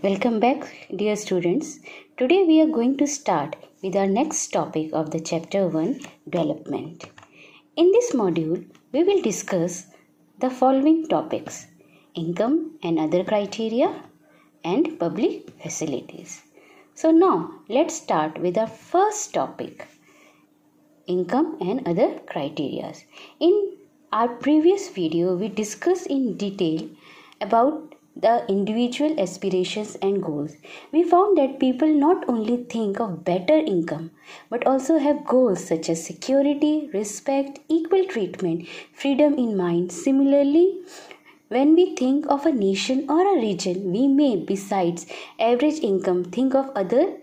Welcome back, dear students. Today we are going to start with our next topic of the chapter 1 development. In this module, we will discuss the following topics income and other criteria and public facilities. So, now let's start with our first topic income and other criteria. In our previous video, we discussed in detail about the individual aspirations and goals, we found that people not only think of better income but also have goals such as security, respect, equal treatment, freedom in mind. Similarly, when we think of a nation or a region, we may, besides average income, think of other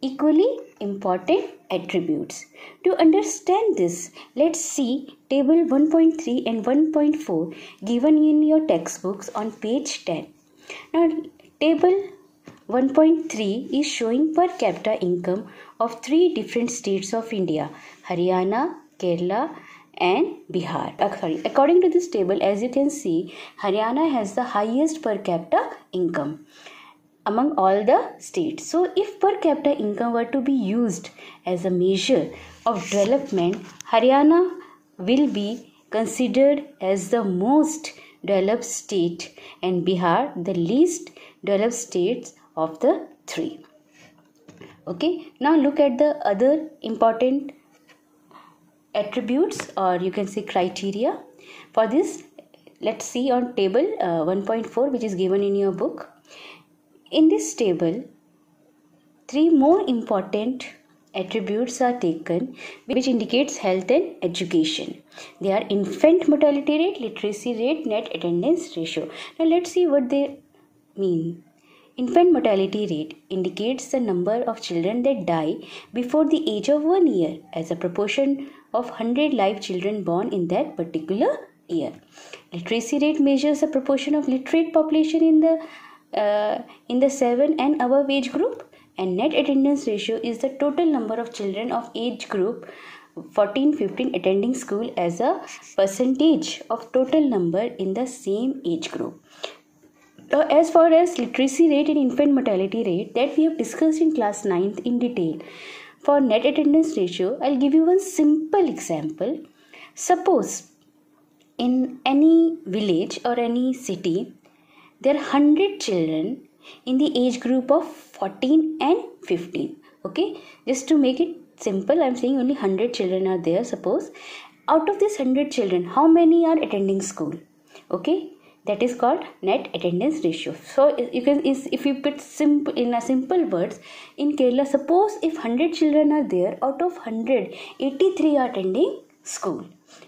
equally important attributes. To understand this, let's see table 1.3 and 1.4 given in your textbooks on page 10. Now, table 1.3 is showing per capita income of three different states of India Haryana, Kerala, and Bihar. Uh, sorry, according to this table, as you can see, Haryana has the highest per capita income among all the states. So, if per capita income were to be used as a measure of development, Haryana will be considered as the most developed state and Bihar the least developed states of the three. Okay, now look at the other important attributes or you can say criteria. For this, let's see on table uh, 1.4 which is given in your book. In this table, three more important attributes are taken which indicates health and education. They are infant mortality rate, literacy rate, net attendance ratio. Now let's see what they mean. Infant mortality rate indicates the number of children that die before the age of 1 year as a proportion of 100 live children born in that particular year. Literacy rate measures the proportion of literate population in the uh, in the 7 and above age group and net attendance ratio is the total number of children of age group 14 15 attending school as a percentage of total number in the same age group. Now as far as literacy rate and infant mortality rate that we have discussed in class 9th in detail for net attendance ratio i'll give you one simple example. Suppose in any village or any city there are 100 children in the age group of 14 and 15 okay? Just to make it simple i'm saying only 100 children are there suppose. Out of this 100 children how many are attending school okay? That is called net attendance ratio. So you can if you put simple in a simple words in kerala suppose if 100 children are there out of 100 83 are attending school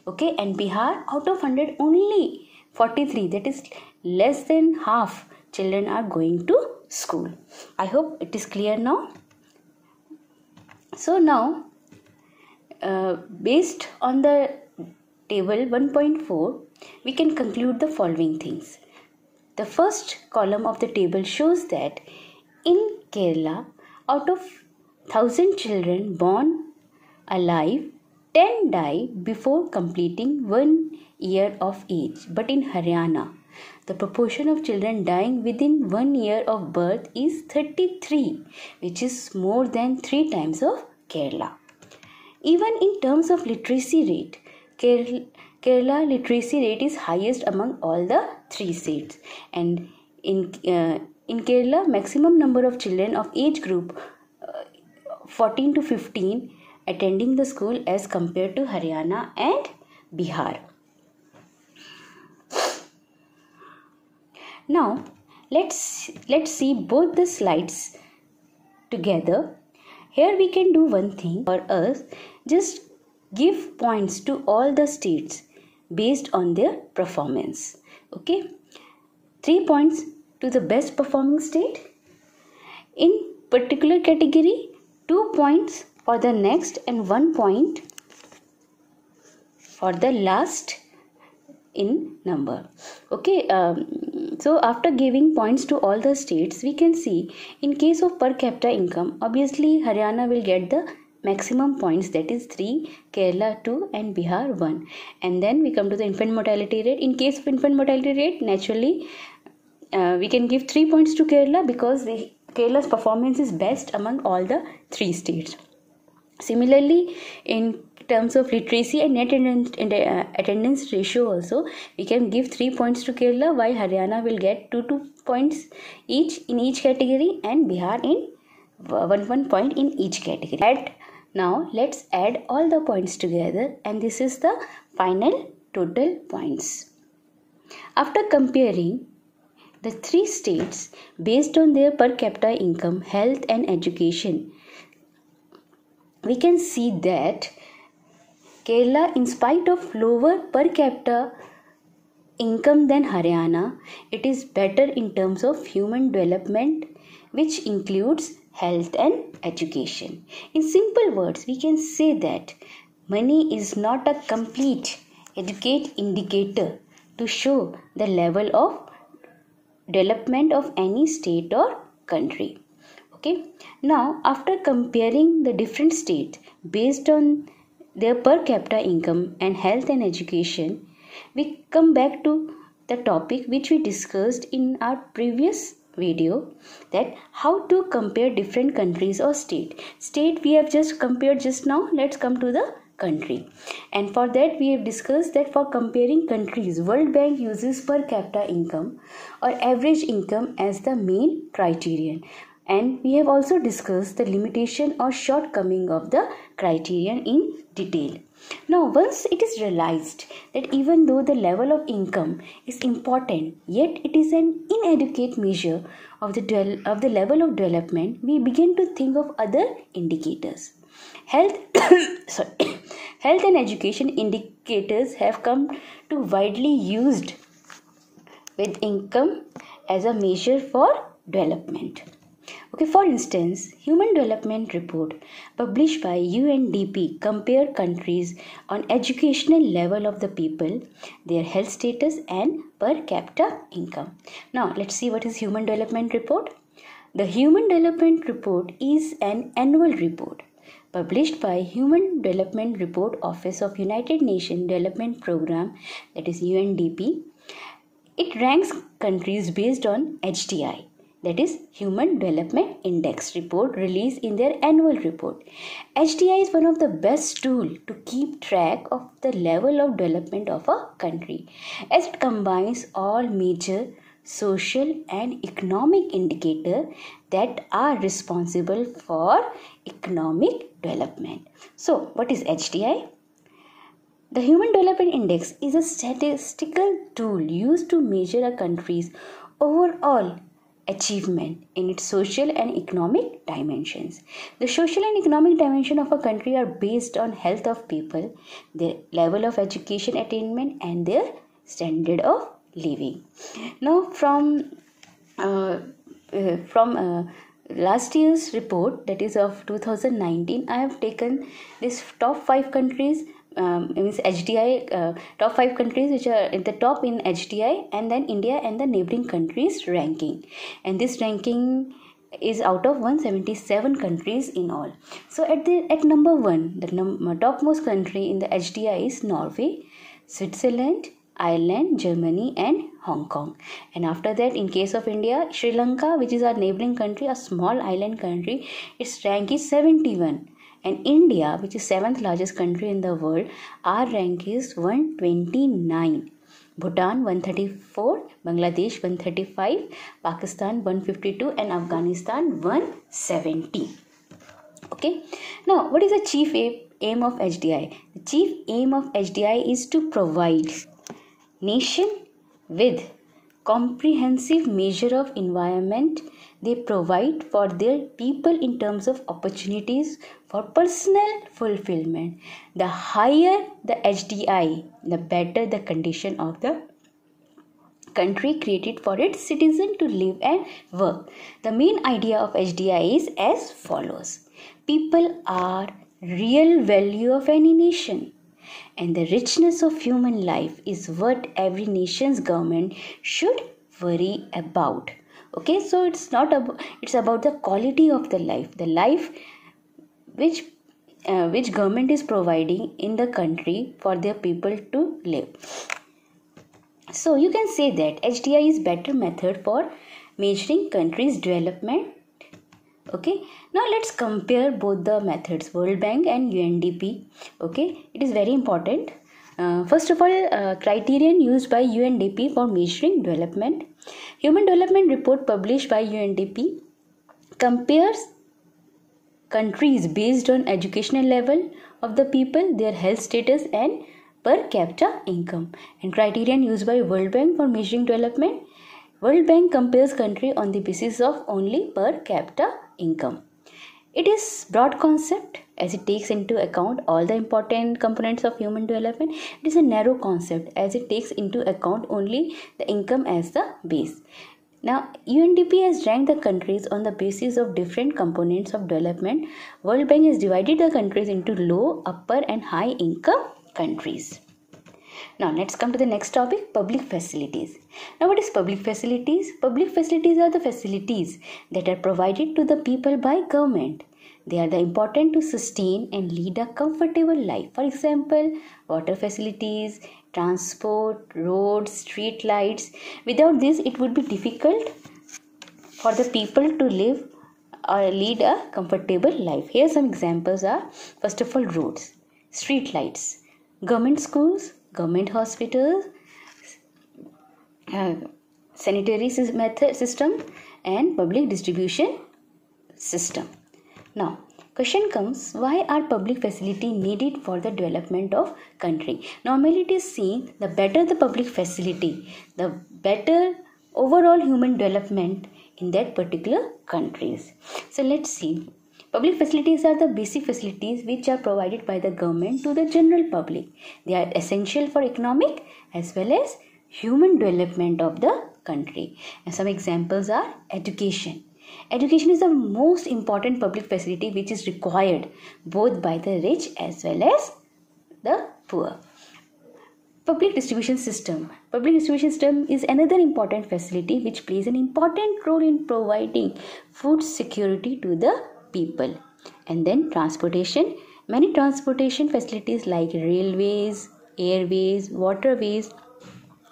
okay? And bihar out of 100 only 43 that is less than half children are going to school. I hope it is clear now. So now, uh, based on the table 1.4, we can conclude the following things. The first column of the table shows that in Kerala, out of 1000 children born alive, 10 die before completing one year of age. But in Haryana, the proportion of children dying within one year of birth is 33, which is more than three times of Kerala. Even in terms of literacy rate, Kerala literacy rate is highest among all the three states, and in uh, in Kerala, maximum number of children of age group uh, 14 to 15 attending the school as compared to Haryana and Bihar. Now let's let's see both the slides together. Here we can do one thing for us just give points to all the states based on their performance. Okay, three points to the best performing state. In particular category, two points for the next and one point for the last in number okay um, so after giving points to all the states we can see in case of per capita income obviously haryana will get the maximum points that is 3 kerala 2 and bihar 1 and then we come to the infant mortality rate in case of infant mortality rate naturally uh, we can give three points to Kerala because the, Kerala's performance is best among all the three states. Similarly, in terms of literacy and net uh, attendance ratio also, we can give three points to Kerala while Haryana will get two two points each in each category and Bihar in one one point in each category. Now let's add all the points together and this is the final total points. After comparing the three states based on their per capita income, health, and education, we can see that Kerala, in spite of lower per capita income than Haryana, it is better in terms of human development, which includes health and education. In simple words, we can say that money is not a complete educate indicator to show the level of development of any state or country okay now after comparing the different states based on their per capita income and health and education we come back to the topic which we discussed in our previous video that how to compare different countries or state. State we have just compared just now let's come to the country. And for that we have discussed that for comparing countries world bank uses per capita income or average income as the main criterion and we have also discussed the limitation or shortcoming of the criterion in detail now once it is realized that even though the level of income is important yet it is an inadequate measure of the, of the level of development we begin to think of other indicators Health, sorry, health and education indicators have come to widely used with income as a measure for development. Okay, for instance, Human Development Report published by UNDP compare countries on educational level of the people, their health status and per capita income. Now, let's see what is Human Development Report. The Human Development Report is an annual report published by Human Development Report Office of United Nations Development Program that is UNDP. It ranks countries based on HDI that is Human Development Index report released in their annual report. HDI is one of the best tool to keep track of the level of development of a country as it combines all major social and economic indicator that are responsible for economic development. So, what is HDI? The Human Development Index is a statistical tool used to measure a country's overall achievement in its social and economic dimensions. The social and economic dimension of a country are based on health of people, their level of education attainment and their standard of living. Now, from uh, uh, from uh, last year's report, that is of 2019, I have taken this top five countries. Um, means HDI uh, top five countries which are in the top in HDI and then India and the neighboring countries ranking and this ranking is out of 177 countries in all so at the at number one the num- topmost country in the HDI is Norway Switzerland Ireland, Germany, and Hong Kong. And after that, in case of India, Sri Lanka, which is our neighboring country, a small island country, its rank is 71. And India, which is seventh largest country in the world, our rank is 129. Bhutan 134, Bangladesh 135, Pakistan 152, and Afghanistan 170. Okay, now what is the chief aim of HDI? The chief aim of HDI is to provide nation with comprehensive measure of environment they provide for their people in terms of opportunities for personal fulfillment. The higher the HDI the better the condition of the country created for its citizen to live and work. The main idea of HDI is as follows. People are real value of any nation and the richness of human life is what every nation's government should worry about. Okay so it's not about it's about the quality of the life the life which uh, which government is providing in the country for their people to live. So you can say that HDI is better method for measuring countries development okay. Now let's compare both the methods world bank and undp okay. It is very important. Uh, first of all uh, criterion used by undp for measuring development. Human development report published by undp compares countries based on educational level of the people their health status and per capita income. And criterion used by world bank for measuring development. World bank compares country on the basis of only per capita income it is broad concept as it takes into account all the important components of human development. It is a narrow concept as it takes into account only the income as the base. Now, UNDP has ranked the countries on the basis of different components of development. World Bank has divided the countries into low, upper, and high income countries. Now, let's come to the next topic public facilities. Now, what is public facilities? Public facilities are the facilities that are provided to the people by government. They are the important to sustain and lead a comfortable life. For example, water facilities, transport, roads, street lights. Without this, it would be difficult for the people to live or lead a comfortable life. Here some examples are first of all roads, street lights, government schools, government hospitals, uh, sanitary method system and public distribution system. Now, question comes why are public facility needed for the development of country? Normally it is seen the better the public facility the better overall human development in that particular countries. So let's see Public facilities are the basic facilities which are provided by the government to the general public. They are essential for economic as well as human development of the country. And some examples are education. Education is the most important public facility which is required both by the rich as well as the poor. Public distribution system. Public distribution system is another important facility which plays an important role in providing food security to the people. And then transportation. Many transportation facilities like railways airways waterways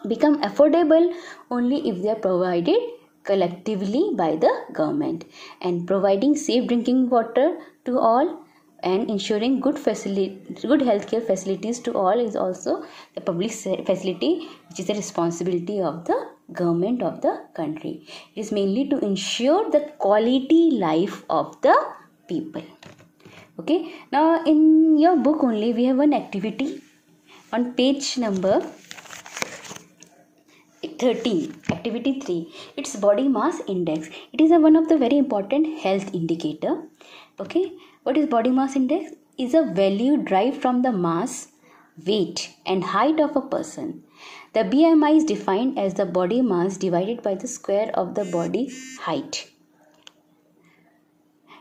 become affordable only if they are provided collectively by the government. And providing safe drinking water to all and ensuring good facility good healthcare facilities to all is also the public facility which is the responsibility of the government of the country. It is mainly to ensure the quality life of the people. Okay? Now in your book only we have one activity. On page number 13 activity 3 it's body mass index. It is a, one of the very important health indicator. Okay what is body mass index is a value derived from the mass weight and height of a person the bmi is defined as the body mass divided by the square of the body height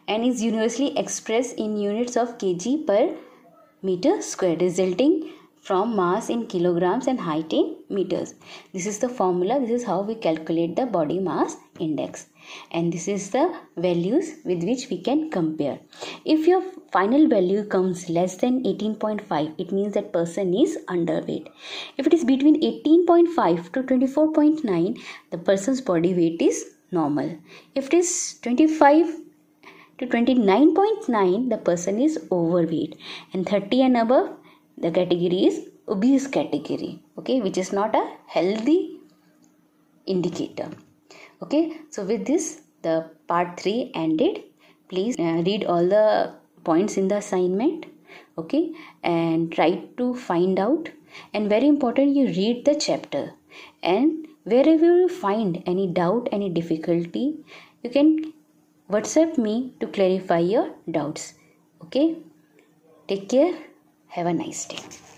and is universally expressed in units of kg per meter square resulting from mass in kilograms and height in meters. This is the formula. This is how we calculate the body mass index. And this is the values with which we can compare. If your final value comes less than 18.5, it means that person is underweight. If it is between 18.5 to 24.9, the person's body weight is normal. If it is 25 to 29.9 the person is overweight and 30 and above the category is obese category okay which is not a healthy indicator okay so with this the part 3 ended. Please uh, read all the points in the assignment okay and try to find out. And very important you read the chapter. And wherever you find any doubt any difficulty you can whatsapp me to clarify your doubts okay? Take care. Have a nice day